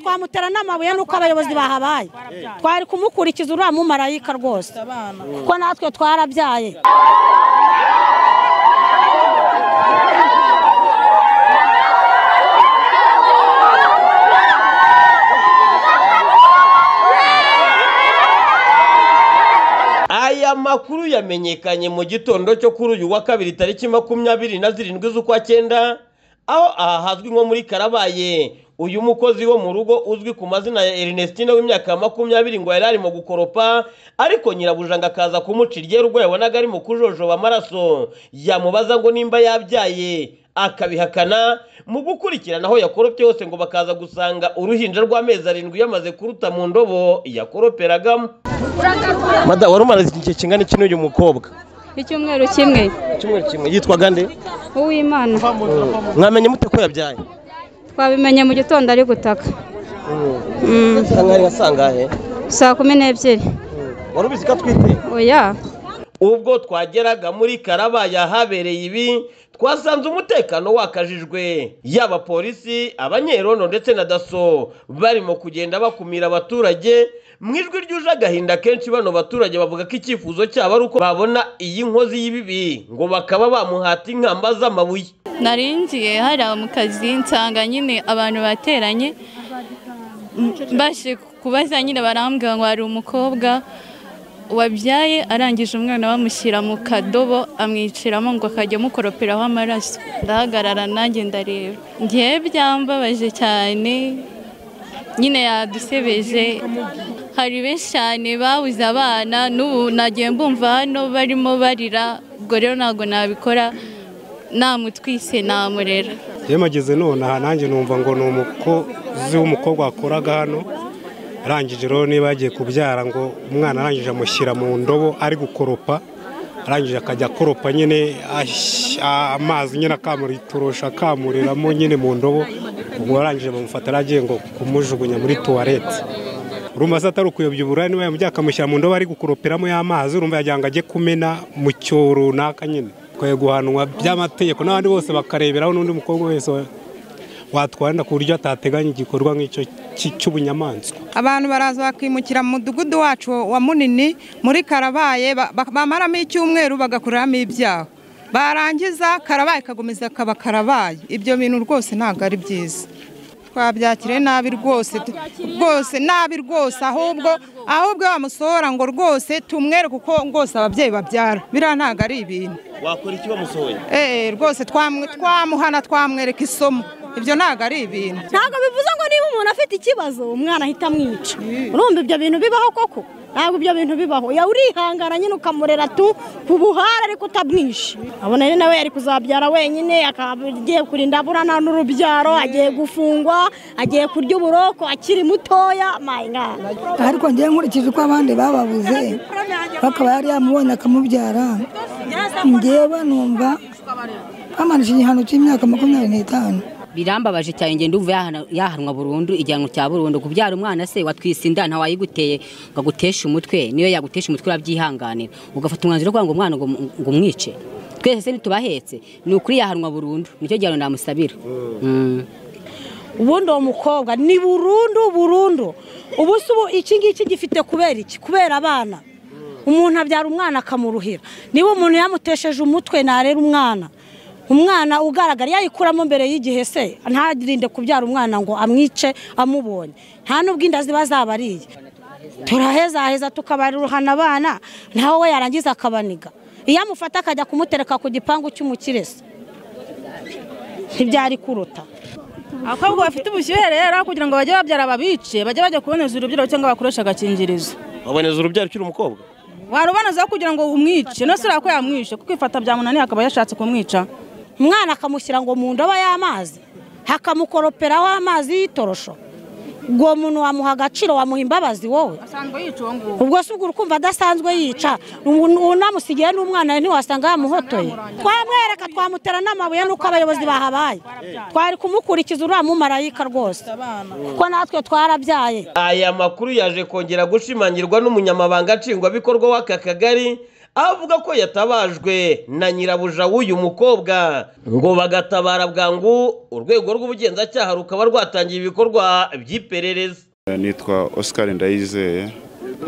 twamutera n'amabuye nuko abayobozi bahabaye. Twari kumukurikiza uriya mumarayika rwose. Kuko natwe twarabyaye. Aya makuru yamenyekanye mu gitondo cyo kuri uyu wa kabiri tariki makumyabiri na zirindwi z'ukwa cyenda aho aha hazwi nko muri karabaye. Uyu mukozi wo mu rugo uzwi ku mazina ya Ernestine w'imyaka makumyabiri ngo yari arimo gukoropa ariko nyirabuja ngo akaza kumuca iryera ubwo yabonaga arimo kujojoba amaraso. Yamubaza ngo nimba yabyaye akabihakana. Mu gukurikirana aho yakoropye hose ngo bakaza gusanga uruhinja rw'amezi arindwi yamaze kuruta mu ndobo yakoroperagamo mada wari umaze igihe kingana iki n'uyu mukobwa? Icyumweru kimwe. Icyumweru kimwe. Yitwaga nde? Uwimana. Mwamenye mute ko yabyaye? Twabimenye mu gitondo ari gutaka. Mm. sangahe saa kumi n'ebyiri. Wari ubizi ko atwite? Oya. Ubwo twageraga muri karabaye ahabereye ibi twasanze umutekano wakajijwe. Yaba polisi abanyerono ndetse na daso barimo kugenda bakumira abaturage. Mu ijwi ryuje agahinda kenshi bano baturage bavuga ko icyifuzo cyabo ari uko babona iyi nkozi y'ibibi ngo bakaba bamuhata inkamba z'amabuye. Narinjiye hariya mu kazi nsanga nyine abantu bateranye mbashe kubaza nyine barambwira ngo hari umukobwa wabyaye arangije umwana bamushyira mu kadobo amwiciramo ngo akajya amukoroperaho amaraso. Ndahagarara nanjye ndareba. Ngewe byambabaje cyane nyine yadusebeje. Hari benshi cyane babuze abana n'ubu nagiye mbumva hano barimo barira ubwo rero ntabwo nabikora. Namutwise namurera. Iyo mageze none aha nanjye numva ngo ni umukozi w'umukobwa wakoraga hano. Arangije rero niba yagiye kubyara ngo umwana arangije amushyira mu ndobo ari gukoropa arangije akajya akoropa nyine amazi nyine akamura itorosha akamuriramo nyine mu ndobo. Ubwo arangije bamufata agiye ngo kumujugunya muri tuwarete urumva se atari ukuyobya uburaya niba yamujya akamushyira mu ndobo ari gukoroperamo y'amazi urumva yagira ngo ajye kumena mu cyobo runaka nyine. Kwiye guhanwa by'amategeko. N'abandi bose bakareberaho n'undi mukobwa wese wa- watwarana ku buryo atateganya igikorwa nk'icyo cy- cy'ubunyamaswa. Abantu baraza bakimukira mu mudugudu wacu wa munini muri karabaye ba- ba- bamaramo icyumweru bagakoreramo ibyaha. Barangiza karabaye ikagumiza kaba karabaye. Ibyo bintu rwose ntabwo ari byiza. Twabyakiriye nabi rwose rwose nabi rwose ahubwo ahubwo bamusohora ngo rwose tumwere kuko rwose ababyeyi babyara. Biriya ntabwo ari ibintu. Wakora iki bamusohoye? Eh, rwose twamu- twamuhana twamwereka isomo. Ibyo ntabwo ari ibintu. Ntabwo bivuze ngo niba umuntu afite ikibazo umwana ahita amwica. Urumva ibyo bintu bibaho koko? Ntabwo ibyo bintu bibaho. Urihangana nyine ukamurera tu ku buhara ariko utamwishe abona rero nawe yari kuzabyara wenyine agiye kurinda aburana n'urubyaro agiye gufungwa agiye kurya uburoko akiri mutoya. Ariko ngewe nkurikije uko abandi bababuze bakaba yari yamubonye akamubyara ngewe numva bamanishije igihano cy'imyaka makumyabiri n'itanu. Birambabaje cyane ngenda umva yahanwa burundu igihano cya burundu. Kubyara umwana se watwise inda ntawayiguteye ngo aguteshe umutwe niyo yagutesha umutwe urabyihanganira. Ugafata umwanzuro wo ngo umwana ngo umwice. Twese se ntitubahetse. Ni ukuri yahanwa burundu ni cyo gihano namusabira. Mm. ubundi uwo mukobwa ni burundu burundu. Ubu iki ngiki gifite kubera iki? Kubera abana. Umuntu abyara umwana akamuruhira. Niba umuntu yamutesheje umutwe narera umwana. Umwana ugaragara yayikuramo mbere y'igihe se? Ntarinde kubyara umwana ngo amwice amubonye. Nta n'ubwo inda ziba zabariye. Turahezaheza tukabaruhana abana nawe we yarangiza akabaniga. Iyo amufata akajya kumutereka ku gipangu cy'umukire se. Ntibyari kuruta. Abakobwa bafite ubushyuhe rero kugira ngo bajye babyara babice bajye bajya kuboneza urubyaro cyangwa bakoresha agakingirizo. Waboneza urubyaro ukiri umukobwa? Waruboneza kugira ngo umwice? No sura ko yamwishe kuko ifata byamunaniye akaba yashatse kumwica. Umwana akamushyira ngo mu ndobo y'amazi hakamukoroperaho amazi y'itorosho. Ubwo muntu wamuha agaciro wamuha imbabazi wowe. Uwo ubwo se ubwo urukumva adasanzwe yica. Unamusigiye n'umwana we ntiwasanga yamuhotoye. Twamwereka twamutera n'amabuye nuko abayobozi bahabaye. Twari kumukurikiza uriya mumarayika rwose. Kuko natwe twarabyaye. Aya makuru yaje kongera gushimangirwa n'umunyamabanga nshingwabikorwa w'aka kagari avuga ko yatabajwe na nyirabuja w'uyu mukobwa. Ngo bagatabara bwangu urwego rw'ubugenzacyaha rukaba rwatangiye ibikorwa by'iperereza. Nitwa Oscar Ndayizeye.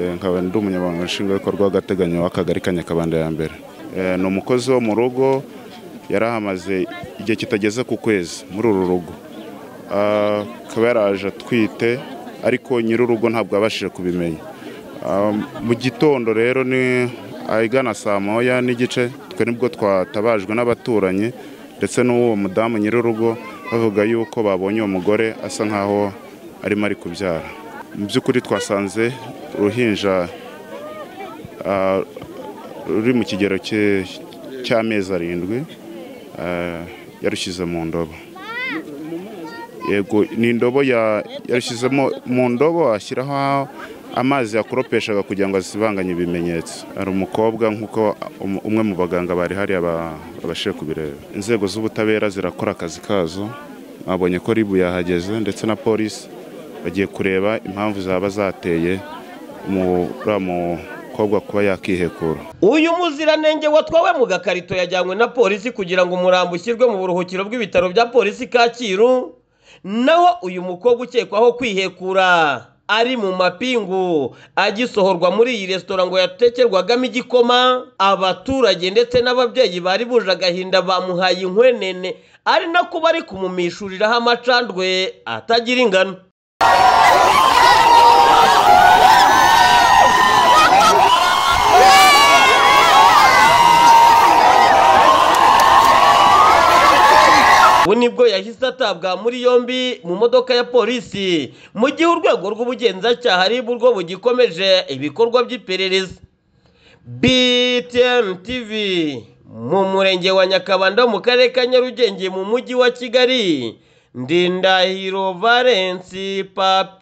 Eh, nkaba ndi umunyamabanga nshingwabikorwa w'agateganyo w'akagari ka Nyakabanda ya mbere. Eh, ni umukozi wo mu rugo yari ahamaze igihe kitageze ku kwezi muri uru rugo. Ah, akaba yaraje atwite ariko nyir'urugo ntabwo yabashije kubimenya. Ah, mu gitondo rero ni ahigana saa moya n'igice twe ni bwo twatabajwe n'abaturanyi ndetse n'uwo mudamu nyir'urugo bavuga yuko babonye uwo mugore asa nkaho arimo ari kubyara. Mu by'ukuri twasanze uruhinja ruri mu kigero cy'amezi arindwi yarushyize mu ndobo. Yego ni indobo ya- yarushyizemo mu ndobo ashyiraho amazi yakoropeshaga kugira ngo asibanganye ibimenyetso. Hari umukobwa nk'uko um- umwe mu baganga bari hariya ba- babashije kubireba inzego z'ubutabera zirakora akazi kazo babonye ko ribu yahageze ndetse na polisi bagiye kureba impamvu zaba zateye uriya mukobwa kuba yakihekura. Uyu muziranenge watwawe mu gakarito yajyanywe na polisi kugira ngo umurambo ushyirwe mu buruhukiro bw'ibitaro bya polisi kacyiru naho uyu mukobwa ukekwaho kwihekura. Ari mu mapingu agisohorwa muri iyi resitora ngo yatekerwagamo igikoma abaturage ndetse n'ababyeyi bari buje agahinda bamuhaye inkwenene ari nako bari kumumishuriraho amacandwe atagira ingano. Ubu ni bwo yahise atabwa muri yombi mu modoka ya polisi. Mu gihe urwego rw'ubugenzacyaha ari rwo bugikomeje ibikorwa by'iperereza. BTN TV mu murenge wa Nyakabanda mu karere ka Nyarugenge mu mujyi wa Kigali. Ndindahiro Valence Papi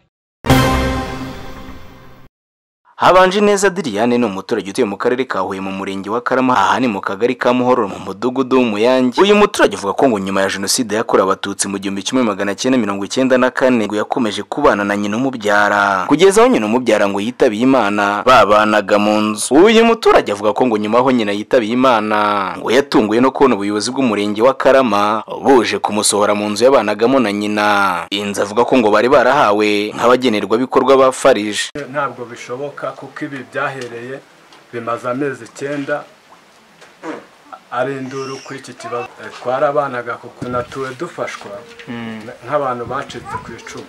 habanje neza diriyane ni umuturage utuye mu karere ka huye mu murenge wa karama. Aha ni mu kagari ka muhororo mu mudugudu w'umuyange. Uyu muturage avuga ko ngo nyuma ya jenoside yakorewe abatutsi mu gihumbi kimwe magana cyenda mirongo icyenda na kane ngo yakomeje kubana na nyina umubyara. Kugeza aho nyina umubyara ngo yitabiye imana babanaga mu nzu. Uyu muturage avuga ko ngo nyuma aho nyina yitabiye imana ngo yatunguwe no kubona ubuyobozi bw'umurenge wa karama buje kumusohora mu nzu yabanagamo na nyina. Iyi nzu avuga ko ngo bari barahawe nk'abagenerwabikorwa ba farije ntabwo bishoboka kuko ibi byahereye bimaze amezi icyenda ari induru kuri iki kibazo. Eh, twarabanaga kuko tunatuwe dufashwa nk'abantu bacitse ku icumu.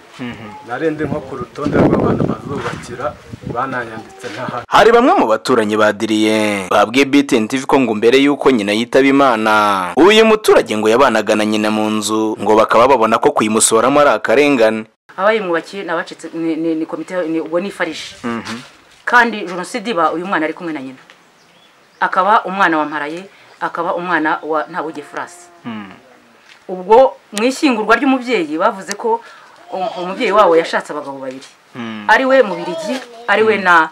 Narindi nko ku rutonde rw'abantu bazubakira bananyanditse ntahari hari bamwe mu baturanyi badiriye babwiye BTN TV ko ngo mbere y'uko nyina yitaba imana uyu muturage ngo yabanaga na nyina mu nzu ngo bakaba babona ko kuyimusoramo ari akarengane. Abayimwubakiye ni abacitse ni- komite ni- ubwo ni ifarije kandi jenoside iba uyu mwana ari kumwe na nyina. Akaba umwana wa mparaye akaba umwana wa ntabuge furasi. Ubwo mu ishyingurwa ry'umubyeyi bavuze ko um- umubyeyi wabo yashatse abagabo babiri. Ari we mubirigi ari we na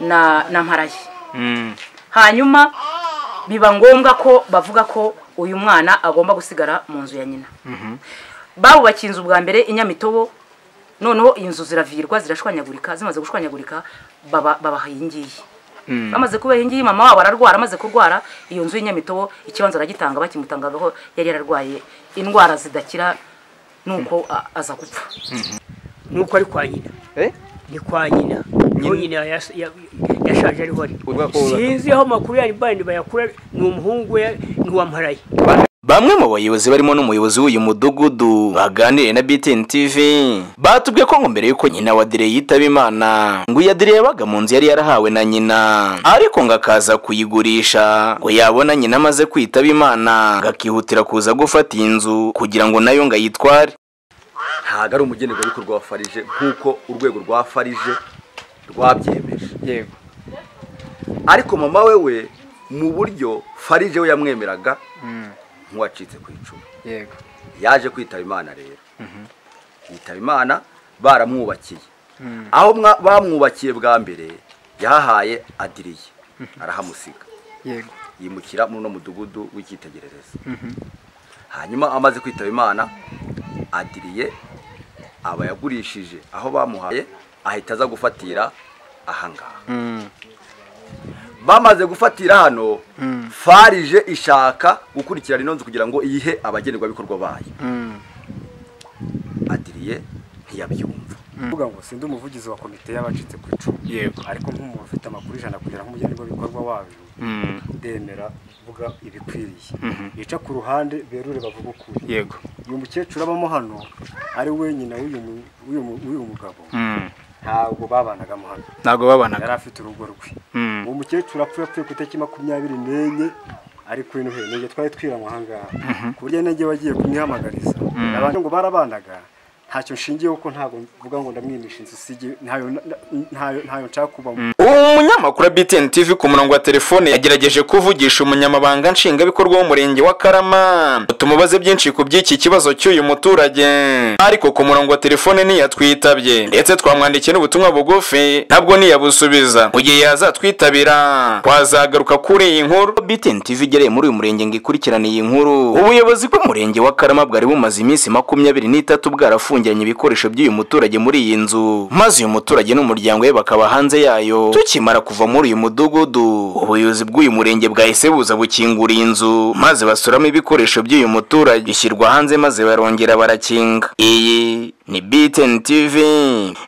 na na mparaye. Hanyuma biba ngombwa ko bavuga ko uyu mwana agomba gusigara mu nzu ya nyina. Bawubakiye inzu bwa mbere i noneho inzu ziravirwa zirashwanyagurika zimaze gushwanyagurika baba babaha iyi ngiyi bamaze kubaha iyi ngiyi mama wabo ararwara amaze kurwara iyo nzu y'inyamitobo ikibanza aragitanga bakimutangagaho yari yararwaye. Indwara zidakira nuko a- aza gupfa. Nuko ari kwa nyina. Ni kwa nyina. Niho nyina. yas- ya- yashaje ariho ari. Sinzi aho amakuru yari bandi bayakura ni umuhungu we ntiwamparaye bamwe mu bayobozi barimo n'umuyobozi w'uyu mudugudu baganiriye na BTN TV batubwiye ko ngo mbere y'uko nyina wa Dire yitaba imana ngo iya Dire yabaga mu nzu yari yarahawe na nyina. Ariko ngo akaza kuyigurisha ngo yabona nyina amaze kwitaba imana ngo akihutira kuza gufata iyi nzu kugira ngo na yo ngo ayitware. Ntabwo ari umugenerwabikorwa wa farije nk'uko urwego rwa farije rwabyemeje yego. Ariko mama we we mu buryo farije we yamwemeraga nk'uwacitse ku icumu. Yego. Yaje kwitaba imana rero. Yitaba imana baramwubakiye. Aho mwa- bamwubakiye bwa mbere yahahaye adiriye arahamusiga. Yego. Yimukira muri uno mudugudu w'icyitegererezo. Hanyuma amaze kwitaba imana adiriye aba yagurishije aho bamuhaye ahita aza gufatira ahangaha bamaze gufatira hano farije ishaka gukurikirana ino nzu kugira ngo iyihe abagenerwabikorwa bayo. Adiriye ntiyabyumva. Kuvuga ngo sindi umuvugizi wa komite y'abacitse ku icumu. Yego. ariko nk'umuntu ufite amakuru ijana kugira ngo umugenerwabikorwa Mm. ndemera kuvuga ibikwiriye. Bica ku ruhande berure bavuga ukuri. Yego. uyu mukecuru abamo hano ari we nyina w'uyu mu- w'uyu mu- w'uyu mugabo. Ntabwo babanagamo hano. Ntabwo babanaga. yari afite urugo rwe. Uwo mukecuru apfuye apfuye ku itariki makumyabiri n'enye ari kuri noheli nige twari twiranywe ahangaha ku buryo nanjye wagiye kumwihamagariza. Mm. abantu ngo barabanaga ntacyo nshingiyeho ko ntabwo mvuga ngo ndamwimisha inzu sigi ntayo ntayo ntayo nshaka kubamo uwo munyamakuru wa BTN TV ku murongo wa telefone yagerageje kuvugisha umunyamabanga nshingwabikorwa w'umurenge wa Karama. Tumubaze byinshi ku by'iki kibazo cy'uyu muturage. Ariko ku murongo wa telefone ntiyatwitabye. Ndetse twamwandikiye n'ubutumwa bugufi ntabwo ntiyabusubiza. Mu gihe yazatwitabira twazagaruka kuri iyi nkuru. BTN TV igereye muri uyu murenge ngo ikurikirane iyi nkuru. Ubuyobozi bw'umurenge wa Karama bwari bumaze iminsi makumyabiri n'itatu bwarafungiranye ibikoresho by'uyu muturage muri iyi nzu. Maze uyu muturage n'umuryango we bakaba hanze yayo. Tukimara kuva muri uyu mudugudu ubuyobozi bw'uyu murenge bwahise buza bukingura iyi nzu maze basuramo ibikoresho by'uyu muturage. Bishyirwa hanze maze barongera barakinga. Iyi ni BTN TV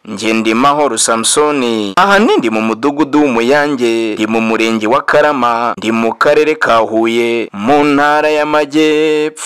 njye ndi Mahoro Samsoni aha ni ndi mu mudugudu w'umuyange ndi mu murenge wa Karama ndi mu karere ka Huye mu ntara y'amajyepfo.